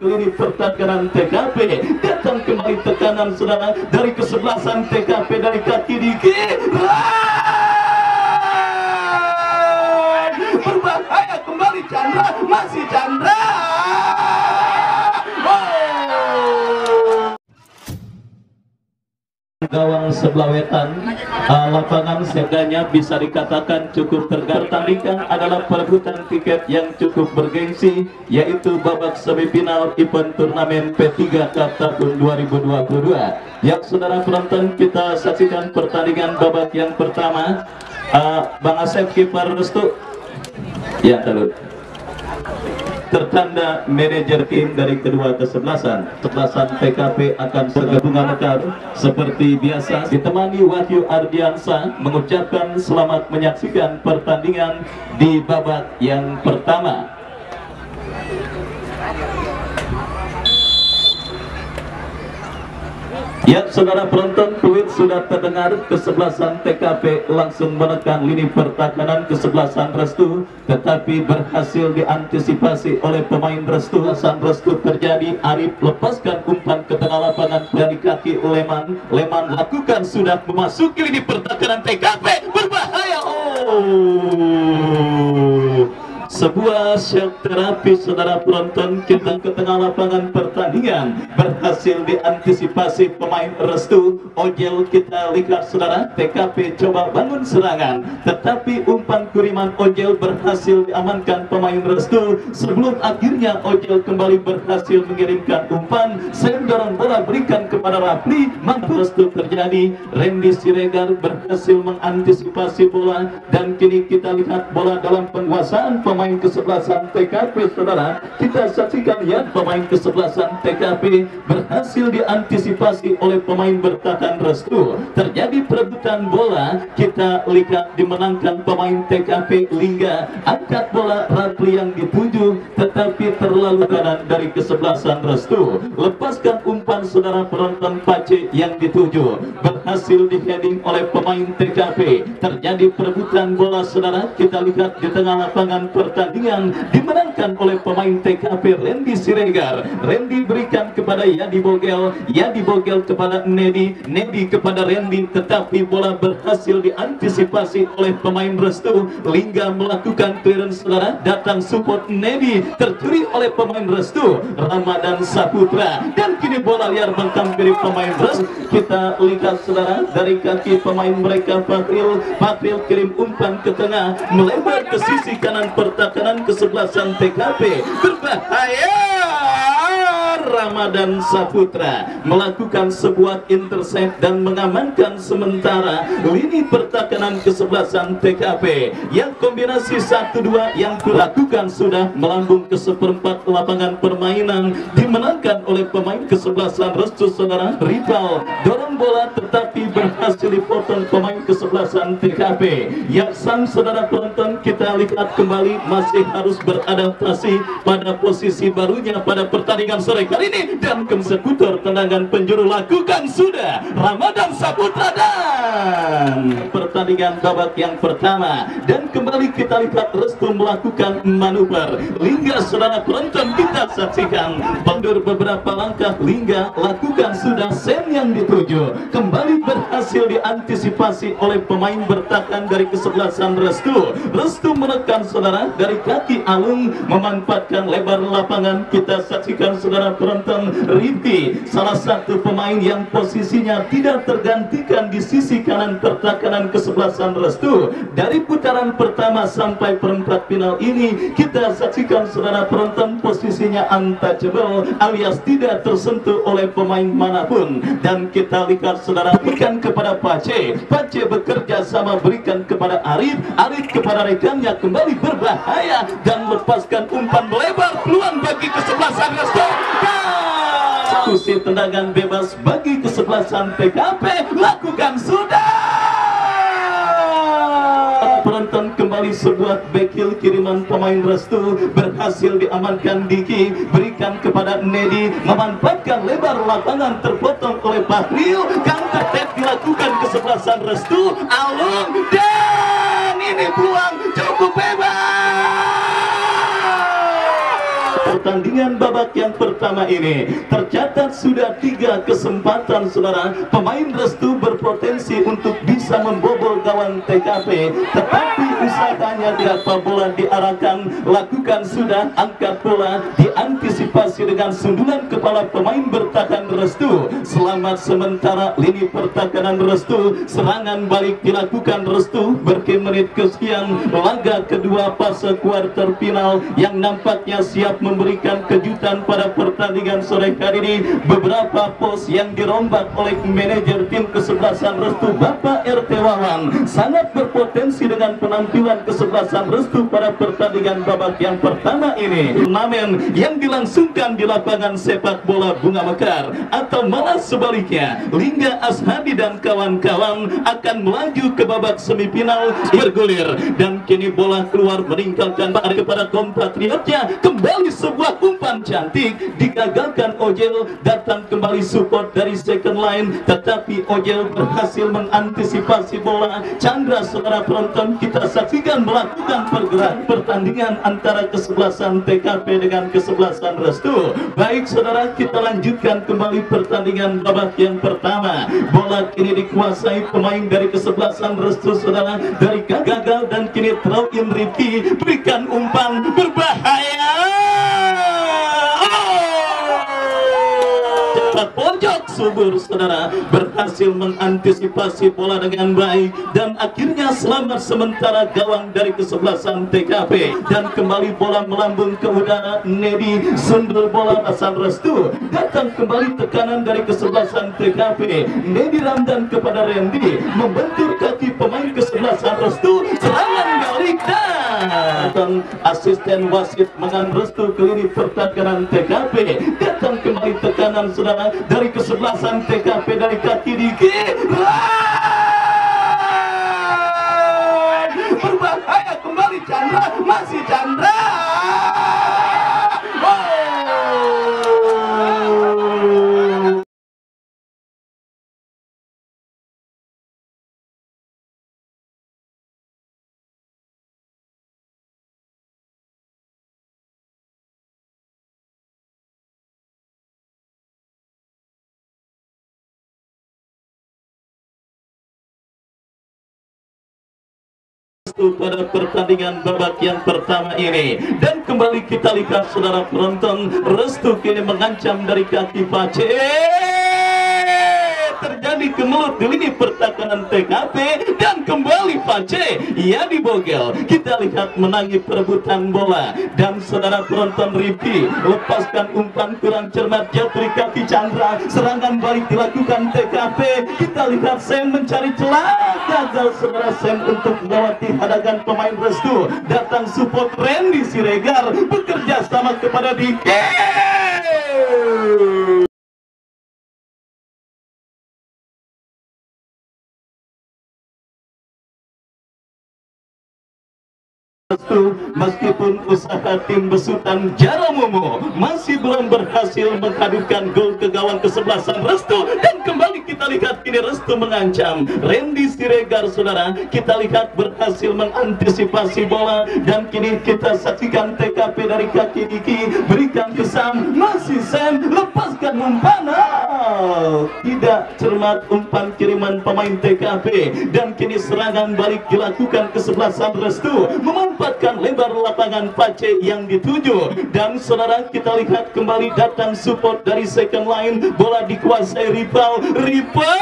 Ini pertakaran TKP datang kembali tekanan saudara dari kesebelasan TKP dari kaki Diki berbahaya kembali Chandra. Masih Chandra gawang sebelah wetan uh, lapangan seganya bisa dikatakan cukup tergantangkan adalah perebutan tiket yang cukup bergengsi yaitu babak semifinal event turnamen P3 Cup tahun 2022 yang saudara penonton kita saksikan pertandingan babak yang pertama. Uh, Bang Asep kiper restu. Ya talut tertanda manajer tim dari kedua kesebelasan. Kesebelasan PKP akan bergabungan mekar seperti biasa ditemani Wahyu Ardiansa mengucapkan selamat menyaksikan pertandingan di babak yang pertama Ya, saudara penonton, tweet sudah terdengar kesebelasan TKP langsung menekan lini pertahanan kesebelasan Restu, tetapi berhasil diantisipasi oleh pemain Restu. Kesebelasan Restu terjadi, Arif lepaskan umpan ke tengah lapangan dari kaki Leman. Leman lakukan sudah memasuki lini pertahanan TKP, berbahaya. Oh sebuah shock terapi saudara penonton kita ke tengah lapangan pertandingan. Berhasil diantisipasi pemain restu. Ojel kita lihat saudara. TKP coba bangun serangan. Tetapi umpan kiriman Ojel berhasil diamankan pemain restu. Sebelum akhirnya Ojel kembali berhasil mengirimkan umpan sendorong bola berikan kepada Rafli. Mampu restu terjadi. Randy Siregar berhasil mengantisipasi bola. Dan kini kita lihat bola dalam penguasaan pemain pemain kesebelasan TKP saudara. Kita saksikan ya pemain kesebelasan TKP berhasil diantisipasi oleh pemain bertahan restu. Terjadi perebutan bola kita lihat dimenangkan pemain TKP Lingga angkat bola Rapli yang dituju tetapi terlalu kanan dari kesebelasan restu. Lepaskan umpan saudara penonton Pace yang dituju. Berhasil diheading oleh pemain TKP terjadi perebutan bola saudara. Kita lihat di tengah lapangan per pertandingan dimenangkan oleh pemain TKP Randy Siregar. Randy berikan kepada Yadi Bogel, Yadi Bogel kepada Nedi, Nedi kepada Randy, tetapi bola berhasil diantisipasi oleh pemain Restu. Lingga melakukan clearance saudara, datang support Nedi, tercuri oleh pemain Restu, Ramadan Saputra, dan kini bola liar menghampiri pemain Restu. Kita lihat saudara dari kaki pemain mereka Patril, Patril kirim umpan ke tengah, melebar ke sisi kanan pertandingan kanan kesebelasan TKP berbahaya Ramadan Saputra melakukan sebuah intercept dan mengamankan sementara lini pertahanan kesebelasan TKP yang kombinasi 1-2 yang dilakukan sudah melambung ke seperempat lapangan permainan dimenangkan oleh pemain kesebelasan Restu Saudara Rival dorong bola tetapi berhasil dipotong pemain kesebelasan TKP yang sang saudara penonton kita lihat kembali masih harus beradaptasi pada posisi barunya pada pertandingan sore ini dan konsekutor tendangan penjuru lakukan sudah Ramadan Saputra dan pertandingan babak yang pertama. Dan kembali kita lihat Restu melakukan manuver. Lingga saudara penonton kita saksikan mundur beberapa langkah Lingga lakukan sudah sen yang dituju. Kembali berhasil diantisipasi oleh pemain bertahan dari kesebelasan Restu. Restu menekan saudara dari kaki Alung memanfaatkan lebar lapangan. Kita saksikan saudara Rifki salah satu pemain yang posisinya tidak tergantikan di sisi kanan pertahanan kesebelasan Restu. Dari putaran pertama sampai perempat final ini kita saksikan saudara penonton posisinya untouchable alias tidak tersentuh oleh pemain mana pun. Dan kita lihat saudara berikan kepada Pace. Pace bekerja sama berikan kepada Arif. Arif kepada rekannya kembali berbahaya dan lepaskan umpan melebar peluang bagi kesebelasan Restu eksekusi tendangan bebas bagi kesebelasan PKP lakukan sudah. Penonton kembali sebuah bekil kiriman pemain restu. Berhasil diamankan Diki. Berikan kepada Nedi. Memanfaatkan lebar lapangan terpotong oleh Bahril. Counter tap dilakukan kesebelasan restu. Alung dan ini peluang cukup bebas pertandingan babak yang pertama ini. Tercatat sudah tiga kesempatan saudara. Pemain restu berpotensi untuk bisa membobol gawang TKP tetapi usahanya tidak bola diarahkan. Lakukan sudah angkat bola diantisipasi dengan sundulan kepala pemain bertahan restu. Selamat sementara lini pertahanan restu. Serangan balik dilakukan restu. Berke menit kesekian laga kedua fase kuarter final yang nampaknya siap memberikan kejutan pada pertandingan sore hari ini. Beberapa pos yang dirombak oleh manajer tim kesebelasan restu Bapak RT Wawan sangat berpotensi dengan penampilan kesebelasan restu pada pertandingan babak yang pertama ini. Turnamen yang dilangsungkan di lapangan sepak bola Bunga Mekar atau malah sebaliknya Lingga Ashadi dan kawan-kawan akan melaju ke babak semifinal bergulir. Dan kini bola keluar meninggalkan kepada kompatriotnya kembali sebuah umpan cantik digagalkan Ojel datang kembali support dari second line. Tetapi Ojel berhasil mengantisipasi bola. Chandra saudara penonton kita saksikan melakukan pergerakan pertandingan antara kesebelasan TKP dengan kesebelasan Restu. Baik saudara kita lanjutkan kembali pertandingan babak yang pertama. Bola kini dikuasai pemain dari kesebelasan Restu saudara dari gagal dan kini throw in Ricky berikan umpan berbahaya subur saudara berhasil mengantisipasi bola dengan baik dan akhirnya selamat sementara gawang dari kesebelasan TKP dan kembali bola melambung ke udara Nedi sundul bola asal restu. Datang kembali tekanan dari kesebelasan TKP Nedi Ramdan kepada Randy membentur kaki pemain kesebelasan restu. Serangan balik dan asisten wasit mengan restu ke lini pertahanan TKP datang kembali tekanan saudara dari kesebelasan TKP dari kaki Diki berbahaya kembali Chandra. Masih Chandra pada pertandingan babak yang pertama ini. Dan kembali kita lihat saudara penonton Restu kini mengancam dari kaki Pace terjadi kemelut di lini pertahanan TKP dan kembali Pace ia dibogel kita lihat menangi perebutan bola. Dan saudara penonton Rifki lepaskan umpan kurang cermat jatuh kaki Chandra. Serangan balik dilakukan TKP kita lihat Sam mencari celah. Gagal saudara Sam untuk melewati hadangan pemain restu. Datang support Randy Siregar bekerja sama kepada Dike Restu meskipun usaha tim besutan Jaramomo masih belum berhasil menghadirkan gol ke gawang kesebelasan Restu dan kembali kita lihat kini Restu mengancam. Randy Siregar saudara kita lihat berhasil mengantisipasi bola. Dan kini kita saksikan TKP dari kaki Diki berikan ke Sam masih Sam lepaskan umpan oh, tidak cermat umpan kiriman pemain TKP dan kini serangan balik dilakukan kesebelasan Restu memanfaatkan lebar lapangan Pace yang dituju. Dan saudara kita lihat kembali datang support dari second line. Bola dikuasai rival. Rival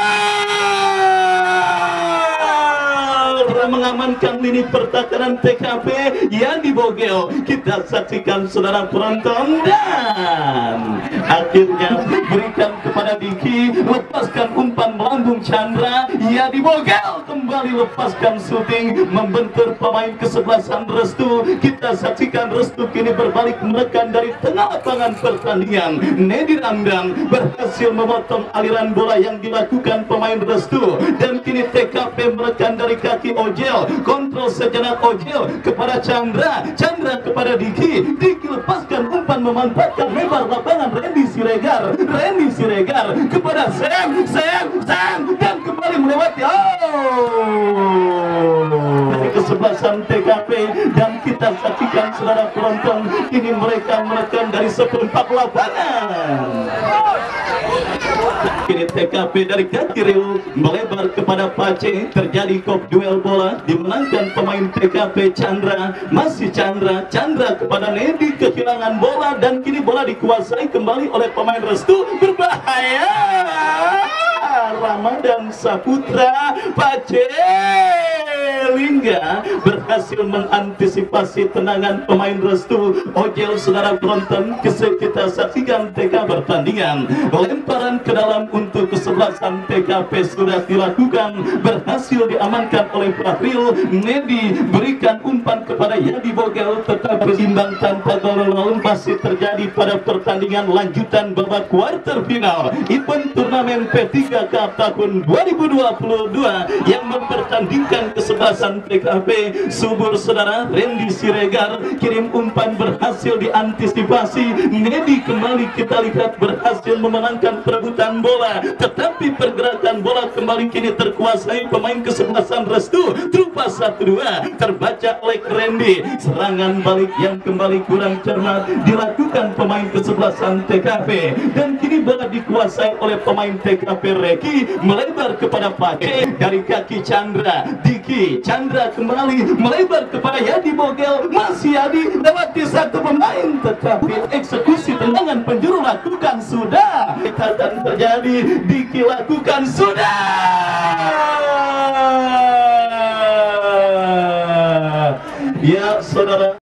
mengamankan lini pertahanan TKP yang dibogel kita saksikan saudara penonton dan akhirnya berikan kepada Diki lepaskan umpan melambung Chandra. Ia dibogel kembali lepaskan shooting membentur pemain kesebelasan Restu. Kita saksikan Restu kini berbalik menekan dari tengah lapangan pertandingan. Nedi Ramdan berhasil memotong aliran bola yang dilakukan pemain Restu. Dan kini TKP menekan dari kaki Ojel kontrol sejenak Ojel kepada Chandra. Chandra kepada Diki. Diki lepaskan umpan memanfaatkan lebar lapangan Randy Siregar. Randy Siregar kepada Sam Sam Sam dan kembali melewati. Oh! Kesebelasan TKP dan kita saksikan saudara penonton ini mereka menekan dari seperempat lapangan TKP dari kaki rel melebar kepada Pace. Terjadi kop duel bola dimenangkan pemain TKP Chandra. Masih Chandra Chandra kepada Nedi kehilangan bola dan kini bola dikuasai kembali oleh pemain Restu. Berbahaya! Ramadan Saputra Pace Lingga berhasil mengantisipasi tendangan pemain Restu. Ojel saudara penonton kita saksikan TK pertandingan lemparan ke dalam untuk kesebelasan TKP sudah dilakukan berhasil diamankan oleh Fahril Nedi berikan umpan kepada Yadi Bogel tetapi imbang tanpa gol masih terjadi pada pertandingan lanjutan babak quarter final event turnamen P3 Cup tahun 2022 yang mempertandingkan kesebelasan TKP subur saudara Randy Siregar kirim umpan berhasil diantisipasi. Nedi kembali kita lihat berhasil memenangkan perebutan bola tetapi pergerakan bola kembali kini terkuasai pemain kesebelasan Restu Trupa 1-2 terbaca oleh Randy. Serangan balik yang kembali kurang cermat dilakukan pemain kesebelasan TKP dan kini bola dikuasai oleh pemain TKP Reki melebar kepada Pace. Dari kaki Chandra Diki Chandra kembali melebar kepada Yadi Bogel. Masih Yadi lewati satu pemain tetapi eksekusi tendangan penjuru lakukan sudah. Ikatan terjadi Diki lakukan sudah. Ya saudara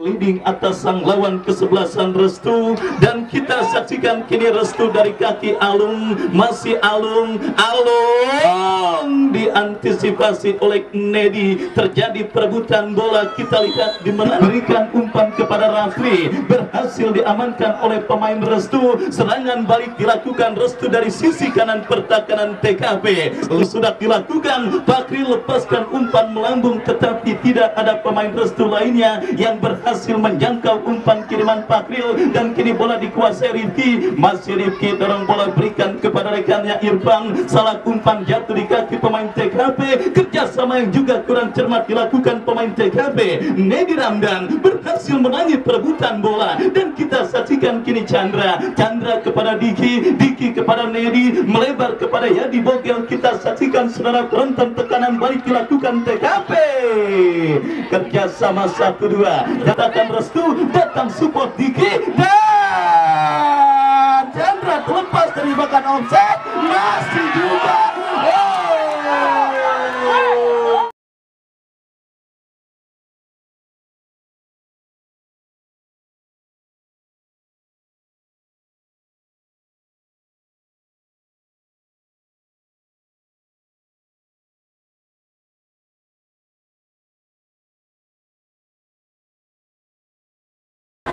leading atas sang lawan kesebelasan Restu. Dan kita saksikan kini Restu dari kaki Alung. Masih Alung. Alung diantisipasi oleh Nedi. Terjadi perebutan bola. Kita lihat di mana berikan umpan kepada Rafli. Berhasil diamankan oleh pemain Restu. Serangan balik dilakukan Restu dari sisi kanan pertahanan TKP sudah dilakukan. Bakri lepaskan umpan melambung tetapi tidak ada pemain Restu lainnya yang ber berhasil menjangkau umpan kiriman Fakril dan kini bola dikuasai Rifki. Masih Rifki dorong bola berikan kepada rekannya Irfan. Salah umpan jatuh di kaki pemain TKP kerjasama yang juga kurang cermat dilakukan pemain TKP Nedi Ramdan berhasil menangis perebutan bola dan kita saksikan kini Chandra. Chandra kepada Diki Diki kepada Nedi melebar kepada Yadi Bogel. Kita saksikan saudara penonton tekanan balik dilakukan TKP kerjasama satu dua. Datang restu datang support Diki dan Chandra terlepas dari bahkan offset. Masih juga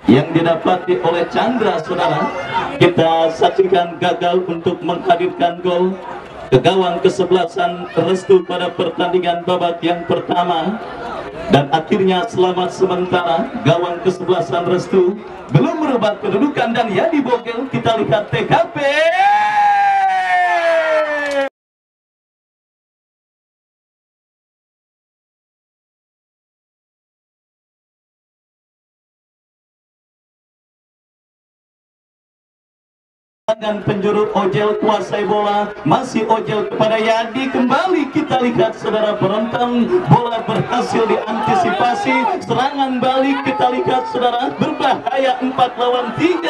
yang didapati oleh Chandra saudara. Kita saksikan gagal untuk menghadirkan gol ke gawang kesebelasan Restu pada pertandingan babak yang pertama. Dan akhirnya selamat sementara gawang kesebelasan Restu belum merubah kedudukan dan Yadi Bogel kita lihat TKP dan penjuru Ojel kuasai bola masih Ojel kepada Yadi. Kembali kita lihat saudara penonton bola berhasil diantisipasi. Serangan balik kita lihat saudara berbahaya 4 lawan 3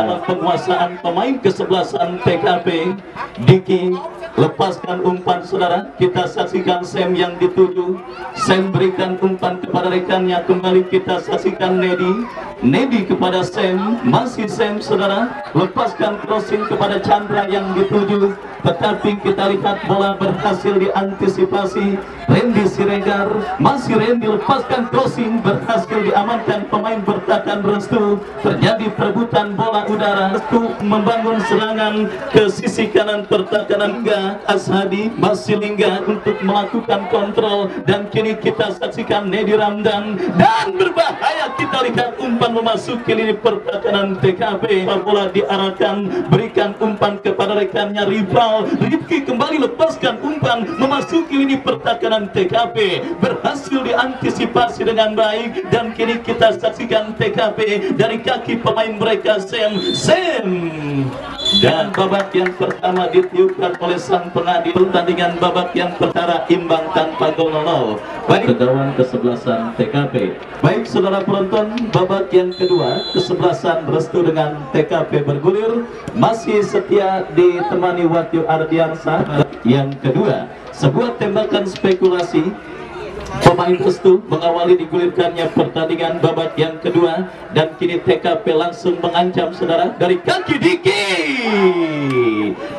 dalam penguasaan pemain kesebelasan TKP Diki lepaskan umpan saudara. Kita saksikan Sam yang dituju. Sam berikan umpan kepada rekannya. Kembali kita saksikan Nedi. Nedi kepada Sam. Masih Sam saudara lepaskan crossing kepada Chandra yang dituju. Tetapi kita lihat bola berhasil diantisipasi. Randy Siregar masih Randy lepaskan crossing. Berhasil diamankan pemain bertahan Restu. Terjadi perebutan bola udara. Restu membangun serangan ke sisi kanan pertahanan Ga Ashadi masih Lingga untuk melakukan kontrol. Dan kini kita saksikan Nedi Ramdan. Dan berbahaya kita lihat umpan memasuki lini pertahanan TKP bola diarahkan berikan umpan kepada rekannya rival. Rifki kembali lepaskan umpan memasuki lini pertahanan TKP berhasil diantisipasi dengan baik dan kini kita saksikan TKP dari kaki pemain mereka Sam. Sam! Dan babak yang pertama ditiupkan oleh sang pengadil. Pertandingan babak yang pertama imbang tanpa gol 0 baik. Kegawan kesebelasan TKP baik saudara penonton babak yang kedua kesebelasan restu dengan TKP bergulir masih setia ditemani Wahyu Ardiansa. Yang kedua sebuah tembakan spekulasi Pemain restu mengawali digulirkannya pertandingan babak yang kedua dan kini TKP langsung mengancam saudara dari kaki Diki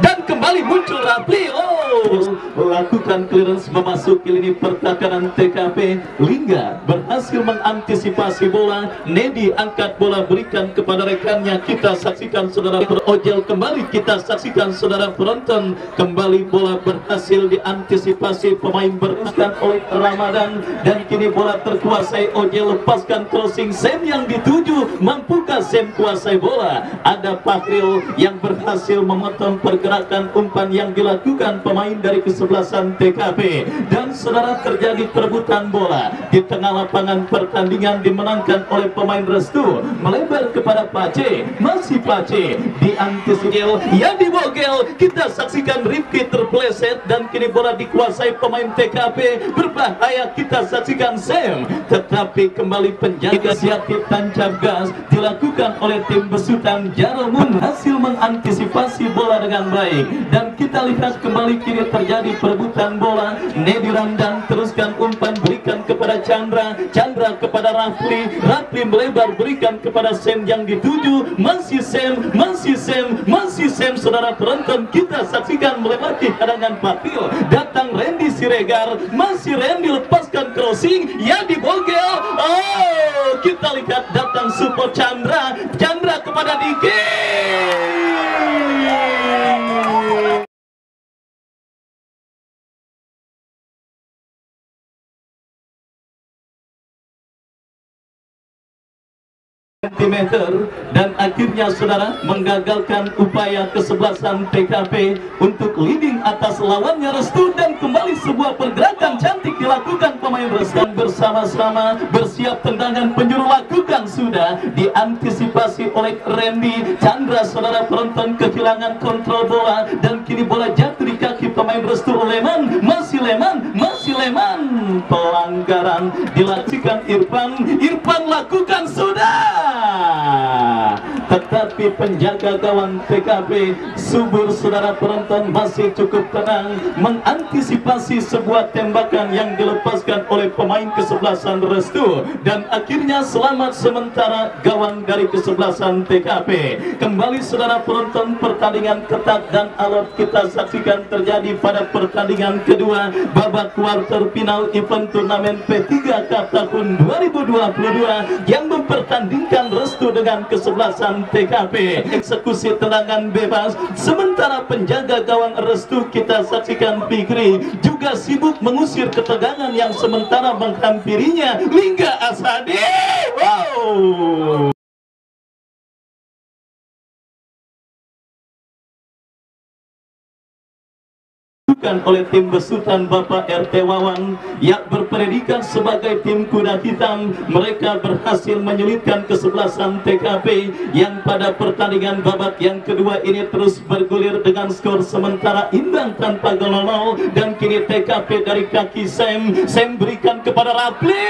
dan kembali muncul Rapli oh lakukan clearance memasuki lini pertahanan TKP Lingga berhasil mengantisipasi bola. Nedi angkat bola berikan kepada rekannya. Kita saksikan saudara berojel kembali kita saksikan saudara penonton. Kembali bola berhasil diantisipasi pemain beruskan oleh Ramadan dan dan kini bola terkuasai Oje lepaskan crossing Sam yang dituju. Mampukah Sam kuasai bola? Ada Fahril yang berhasil memotong pergerakan umpan yang dilakukan pemain dari kesebelasan TKP dan saudara terjadi perebutan bola. Di tengah lapangan pertandingan dimenangkan oleh pemain Restu. Melebar kepada Pace. Masih Pace diantisipasi yang dibogel kita saksikan Rifki terpleset. Dan kini bola dikuasai pemain TKP berbahaya kita saksikan Sam tetapi kembali penjaga inisiatif tancap gas dilakukan oleh tim besutan Jaromun hasil mengantisipasi bola dengan baik. Dan kita lihat kembali kini terjadi perebutan bola. Nedi Ramdan teruskan umpan berikan kepada Chandra. Chandra kepada Rafli. Rafli melebar berikan kepada Sam yang dituju. Masih Sam masih Sam masih Sam saudara penonton kita saksikan melewati hadangan Patil datang Randy Siregar masih Randy lepas lepaskan crossing yang dibogel. Oh kita lihat datang support Chandra. Chandra kepada Diki cm dan akhirnya saudara menggagalkan upaya kesebelasan TKP untuk leading atas lawannya Restu dan kembali sebuah pergerakan cantik dilakukan pemain Restu. Bersama-sama bersiap tendangan penjuru lakukan sudah diantisipasi oleh Randy Chandra saudara penonton kehilangan kontrol bola dan kini bola jatuh di kaki pemain Restu. Leman masih Leman masih Leman. Pelanggaran dilakukan Irfan. Irfan lakukan sudah tetapi penjaga gawang PKB subur saudara penonton masih cukup tenang mengantisipasi sebuah tembakan yang dilepaskan oleh pemain kesebelasan Restu. Dan akhirnya selamat sementara gawang dari kesebelasan TKP kembali saudara penonton pertandingan ketat dan alot kita saksikan terjadi pada pertandingan kedua babak kuarter final event turnamen P3 Cup tahun 2022 yang mempertandingkan Restu dengan kesebelasan TKP eksekusi tendangan bebas. Sementara penjaga gawang Restu kita saksikan Fikri juga sibuk mengusir ketegangan yang sementara menghampirinya. Lingga Asadi. Wow dilakukan oleh tim besutan Bapak RT Wawan yang berpredikat sebagai tim kuda hitam. Mereka berhasil menyulitkan kesebelasan TKP yang pada pertandingan babak yang kedua ini terus bergulir dengan skor sementara imbang tanpa gol dan kini TKP dari kaki Sam Sam berikan kepada Rapli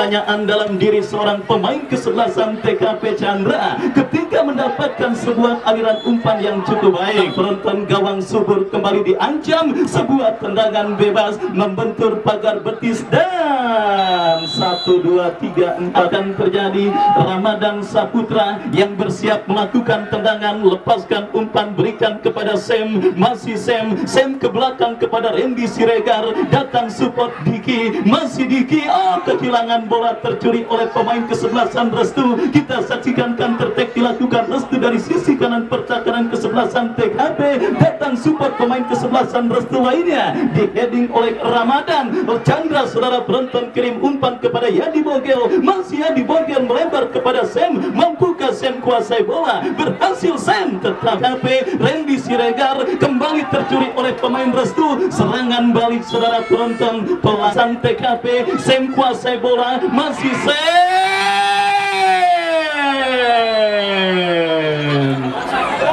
pertanyaan dalam diri seorang pemain kesebelasan TKP Chandra. Ketika mendapatkan sebuah aliran umpan yang cukup baik penonton gawang subur kembali diancam. Sebuah tendangan bebas membentur pagar betis dan satu dua tiga empat. Dan terjadi Ramadan Saputra yang bersiap melakukan tendangan. Lepaskan umpan berikan kepada Sam. Masih Sam. Sam ke belakang kepada Randy Siregar. Datang support Diki. Masih Diki. Oh kehilangan bola tercuri oleh pemain kesebelasan Restu. Kita saksikan counter attack dilakukan Restu dari sisi kanan percakaran kesebelasan TKP datang support pemain kesebelasan Restu lainnya. Di heading oleh Ramadan. Chandra saudara penonton kirim umpan kepada Yadi Bogel. Masih Yadi Bogel melebar kepada Sam. Mampukah Sam kuasai bola? Berhasil Sam. Tetapi Randy Siregar kembali tercuri oleh pemain Restu. Serangan balik saudara penonton pelasan TKP Sam kuasai bola masih Sam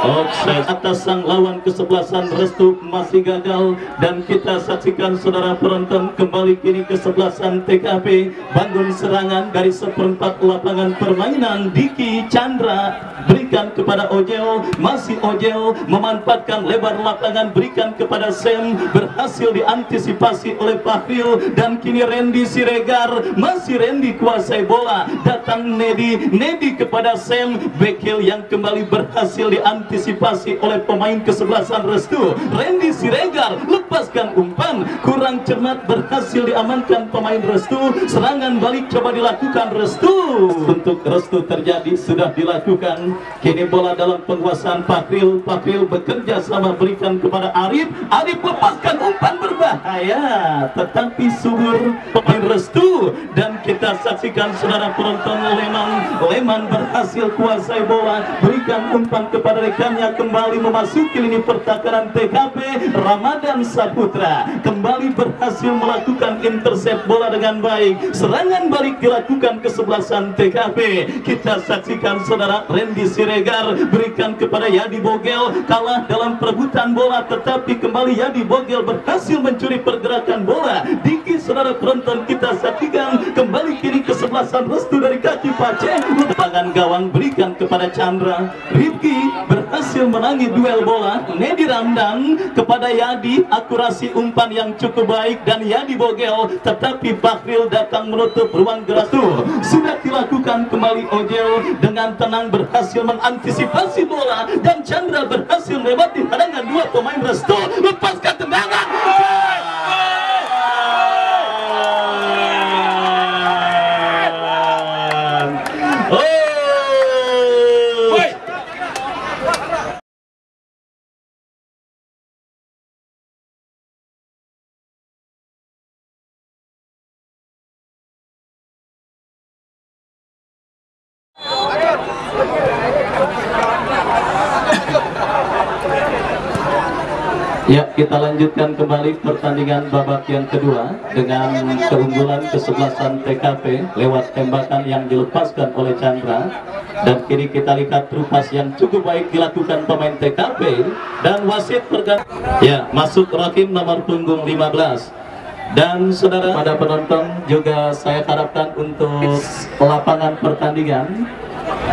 Offside atas sang lawan kesebelasan Restu masih gagal. Dan kita saksikan saudara penonton kembali kini kesebelasan TKP bangun serangan dari seperempat lapangan permainan Diki Chandra berikan kepada Ojel masih Ojel memanfaatkan lebar lapangan berikan kepada Sam berhasil diantisipasi oleh Fahril dan kini Randy Siregar masih Randy kuasai bola. Datang Nedi Nedi kepada Sam Bekil yang kembali berhasil diantisipasi oleh pemain kesebelasan Restu. Randy Siregar lepaskan umpan kurang cermat berhasil diamankan pemain Restu. Serangan balik coba dilakukan Restu. Untuk Restu terjadi sudah dilakukan kini bola dalam penguasaan Pakril Pakril bekerja sama berikan kepada Arif. Arif lepaskan umpan berbahaya. Tetapi subur pemain Restu. Dan kita saksikan saudara penonton Leman. Leman berhasil kuasai bola. Berikan umpan kepada rekannya. Kembali memasuki lini pertakaran TKP Ramadan Saputra. Kembali berhasil melakukan intercept bola dengan baik. Serangan balik dilakukan kesebelasan TKP kita saksikan saudara Randy Siregar berikan kepada Yadi Bogel. Kalah dalam perebutan bola tetapi kembali Yadi Bogel berhasil mencuri pergerakan bola. Diki saudara penonton kita saksikan kembali kini kesebelasan restu dari kaki Pace. Lepangan gawang berikan kepada Chandra. Rifki berhasil menangi duel bola. Nedi Ramdan kepada Yadi akurasi umpan yang cukup baik dan Yadi Bogel tetapi Bakril datang menutup ruang gerak sudah dilakukan kembali Ojel dengan tenang berhasil mengantisipasi bola dan Chandra berhasil melewati hadangan dua pemain restu. Lepaskan tendangan Ya, kita lanjutkan kembali pertandingan babak yang kedua dengan keunggulan kesebelasan TKP lewat tembakan yang dilepaskan oleh Chandra dan kini kita lihat trupas yang cukup baik dilakukan pemain TKP dan wasit berganti. Ya, masuk Rakim nomor punggung 15 dan saudara pada penonton juga saya harapkan untuk lapangan pertandingan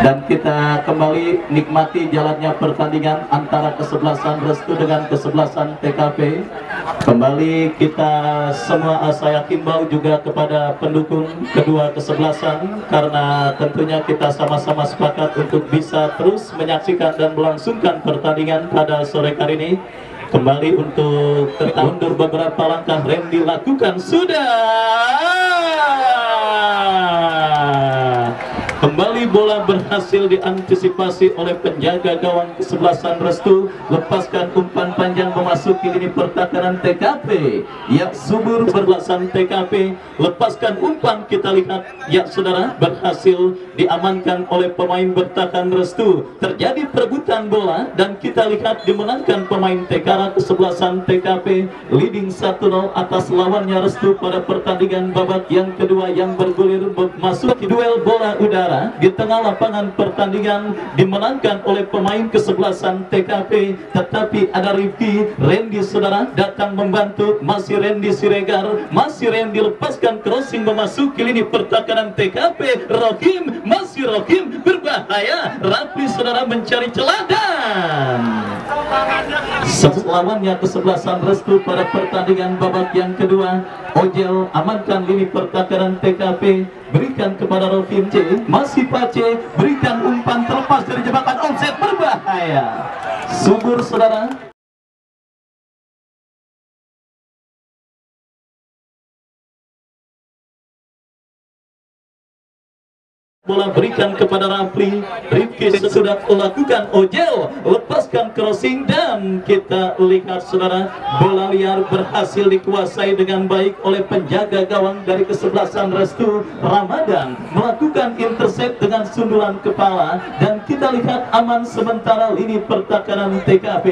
dan kita kembali nikmati jalannya pertandingan antara kesebelasan Restu dengan kesebelasan TKP kembali kita semua saya himbau juga kepada pendukung kedua kesebelasan karena tentunya kita sama-sama sepakat untuk bisa terus menyaksikan dan melangsungkan pertandingan pada sore hari ini. Kembali untuk tetap mundur beberapa langkah rem dilakukan. Sudah Bola berhasil diantisipasi oleh penjaga gawang kesebelasan Restu Lepaskan umpan panjang memasuki lini pertakaran TKP Ya subur berbelasan TKP Lepaskan umpan kita lihat. Ya saudara berhasil diamankan oleh pemain bertahan Restu. Terjadi perebutan bola dan kita lihat dimenangkan pemain TKR kesebelasan TKP Leading 1-0 atas lawannya Restu pada pertandingan babak yang kedua yang bergulir masuk duel bola udara di tengah lapangan pertandingan dimenangkan oleh pemain kesebelasan TKP tetapi ada Rifki Randy saudara datang membantu. Masih Randy Siregar masih Randy lepaskan crossing memasuki lini pertakaran TKP Rohim masih Rohim berbahaya. Rapi saudara mencari celah dan lawannya kesebelasan Restu pada pertandingan babak yang kedua. Ojel amankan lini pertakaran TKP berikan kepada Rohim C. Masih Pace berikan umpan terlepas dari jebakan. Offset berbahaya. Subur saudara bola berikan kepada Rafli. Rifki sudah lakukan ojel lepaskan crossing dan kita lihat saudara bola liar berhasil dikuasai dengan baik oleh penjaga gawang dari kesebelasan Restu Ramadan. Melakukan intercept dengan sundulan kepala dan kita lihat aman sementara lini pertakaran TKP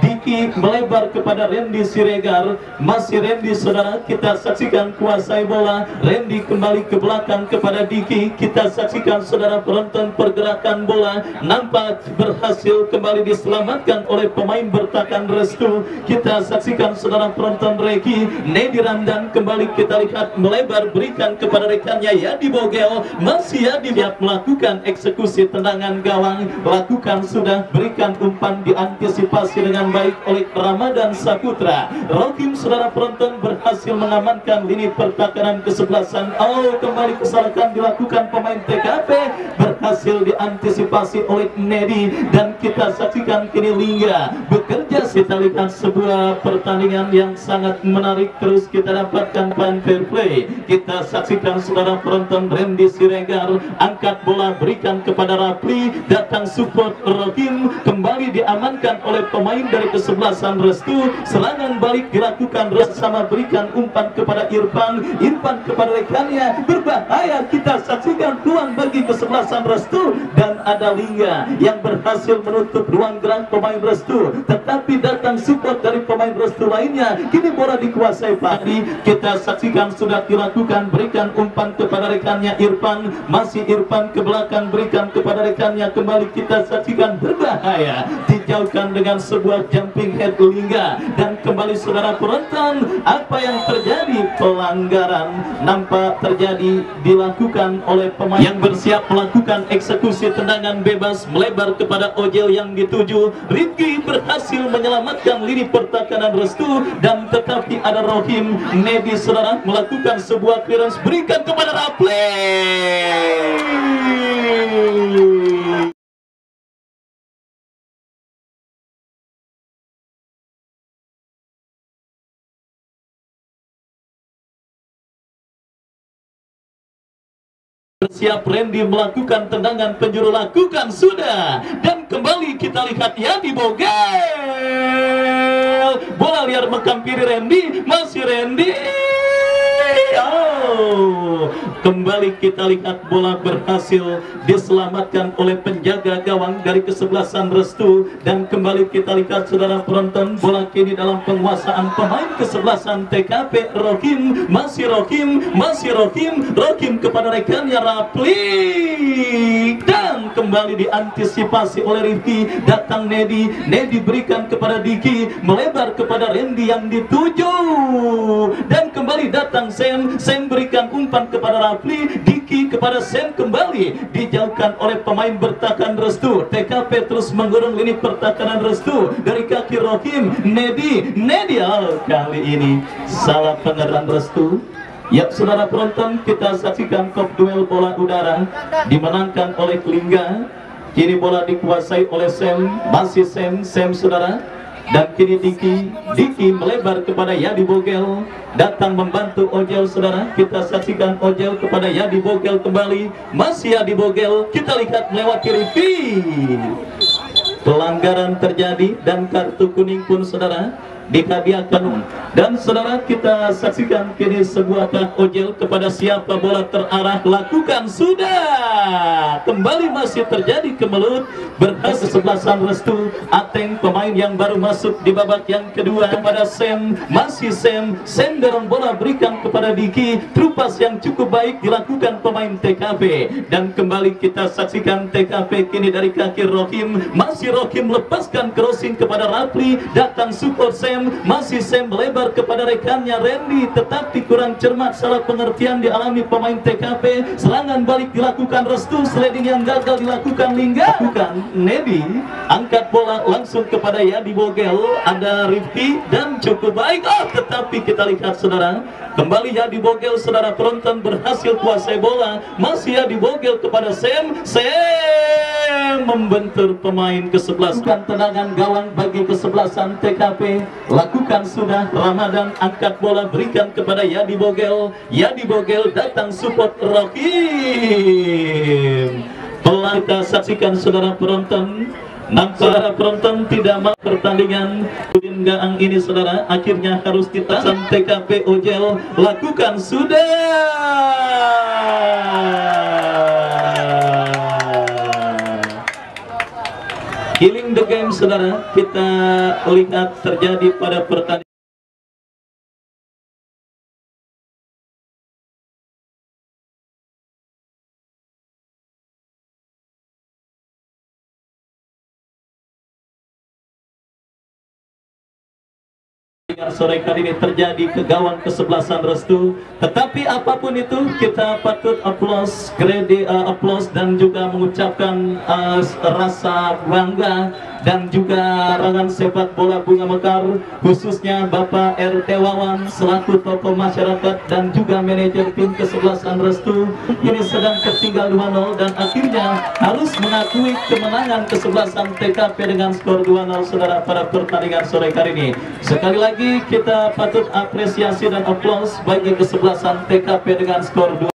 Diki melebar kepada Randy Siregar. Masih Randy saudara kita saksikan kuasai bola. Randy kembali ke belakang kepada Diki. Kita saksikan saksikan saudara penonton pergerakan bola nampak berhasil kembali diselamatkan oleh pemain bertakan restu. Kita saksikan saudara penonton Reki Nedi Ramdan kembali kita lihat melebar berikan kepada rekannya Yadi Bogel. Masih Yadi siap melakukan eksekusi tendangan gawang. Lakukan sudah berikan umpan diantisipasi dengan baik oleh Ramadan Saputra. Rokim saudara penonton berhasil mengamankan lini pertakaran kesebelasan. Oh kembali kesalahan dilakukan pemain TK TKP berhasil diantisipasi oleh Nedi dan kita saksikan kini Lingga bekerja lihat sebuah pertandingan yang sangat menarik terus kita dapatkan pan fair play. Kita saksikan saudara penonton Randy Siregar angkat bola berikan kepada Rapli datang support Rohim kembali diamankan oleh pemain dari kesebelasan Restu. Serangan balik dilakukan bersama berikan umpan kepada Irfan Irfan kepada rekannya berbahaya. Kita saksikan bagi kesebelasan Restu dan ada Lingga yang berhasil menutup ruang gerak pemain Restu. Tetapi datang support dari pemain Restu lainnya. Kini bola dikuasai Fahri kita saksikan sudah dilakukan. Berikan umpan kepada rekannya Irfan. Masih Irfan ke belakang. Berikan kepada rekannya kembali. Kita saksikan berbahaya. Dijauhkan dengan sebuah jumping head Lingga dan kembali saudara penonton apa yang terjadi? Pelanggaran nampak terjadi dilakukan oleh pemain yang bersiap melakukan eksekusi tendangan bebas melebar kepada Ojel yang dituju. Rifki berhasil menyelamatkan lini pertahanan Restu dan tetapi ada Rohim Nedi saudara melakukan sebuah clearance berikan kepada Raple Bersiap Randy melakukan tendangan penjuru lakukan sudah. Dan kembali kita lihat ya di Bogel. Bola liar mengkampiri Randy. Masih Randy Kembali kita lihat bola berhasil diselamatkan oleh penjaga gawang dari kesebelasan Restu. Dan kembali kita lihat saudara penonton bola kini dalam penguasaan pemain kesebelasan TKP Rohim masih Rohim masih Rohim. Rohim kepada rekannya Rapli dan kembali diantisipasi oleh Rifki datang Nedi. Nedi berikan kepada Diki melebar kepada Randy yang dituju. Dan kembali datang Sam. Sam berikan umpan kepada Rafli Diki kepada Sam kembali. Dijauhkan oleh pemain bertahan Restu. TKP terus menggurung lini pertahanan Restu dari kaki Rohim Nedi. Nedi oh, kali ini salah pengeran Restu. Ya saudara penonton kita saksikan kop duel bola udara dimenangkan oleh Lingga kini bola dikuasai oleh Sam masih Sam Sam saudara dan kini Diki Diki melebar kepada Yadi Bogel datang membantu Ojel saudara. Kita saksikan Ojel kepada Yadi Bogel kembali. Masih Yadi Bogel kita lihat melewati Rivi pelanggaran terjadi dan kartu kuning pun saudara dihadiahkan dan saudara kita saksikan kini sebuah tak ojel kepada siapa bola terarah lakukan. Sudah! Kembali masih terjadi kemelut berhasil sebelasan restu. Ateng pemain yang baru masuk di babak yang kedua kepada Sam. Masih Sam. Sam dorong bola berikan kepada Diki. Trupas yang cukup baik dilakukan pemain TKP dan kembali kita saksikan TKP kini dari kaki Rohim. Masih Rohim lepaskan crossing kepada Rapli. Datang support Sam Sam masih Sam melebar kepada rekannya Randy tetapi kurang cermat salah pengertian dialami pemain TKP serangan balik dilakukan Restu sliding yang gagal dilakukan Lingga bukan Nedi. Angkat bola langsung kepada Yadi Bogel ada Rifki dan cukup baik. Oh tetapi kita lihat saudara kembali Yadi Bogel saudara penonton berhasil kuasai bola. Masih Yadi Bogel kepada Sam Sam membentur pemain ke-11 Bukan tendangan gawang bagi kesebelasan TKP lakukan sudah Ramadan angkat bola berikan kepada Yadi Bogel. Yadi Bogel datang support Rohim pelan kita saksikan saudara penonton. Nampak saudara penonton tidak mau pertandingan. Udin Gaang ini saudara akhirnya harus kita TKP Ojel. Lakukan sudah Killing the game saudara. Kita lihat terjadi pada pertandingan sore kali ini terjadi ke gawang kesebelasan restu. Tetapi apa pun itu kita patut aplaus grade uh, aplaus dan juga mengucapkan uh, rasa bangga dan juga rangan sepak bola bunga mekar khususnya Bapak RT Wawan selaku tokoh masyarakat dan juga manajer tim kesebelasan restu ini sedang tertinggal 2-0 dan akhirnya harus mengakui kemenangan kesebelasan TKP dengan skor 2-0 saudara pada pertandingan sore kali ini. Sekali lagi kita patut apresiasi dan aplaus bagi kesebelasan TKP dengan skor 2